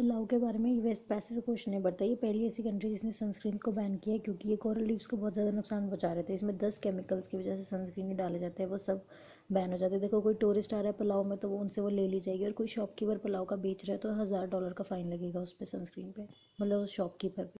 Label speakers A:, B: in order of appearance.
A: पलाओ के बारे में वेस्ट पैसिफिक ओशन ने बताई पहली ऐसी कंट्री जिसने सनस्क्रीन को बैन किया है, क्योंकि ये कोरल लीव्स को बहुत ज़्यादा नुकसान पहुँचा रहे थे। इसमें दस केमिकल्स की वजह से सनस्क्रीन डाले जाते हैं वो सब बैन हो जाते। हैं देखो, कोई टूरिस्ट आ रहा है पलाव में तो वो उनसे वो ले ली जाएगी, और कोई शॉपकीपर पलाव का बेच रहा है तो हज़ार डॉलर का फ़ाइन लगेगा उस पर सनस्क्रीन पर मतलब उस शॉपकीपर पर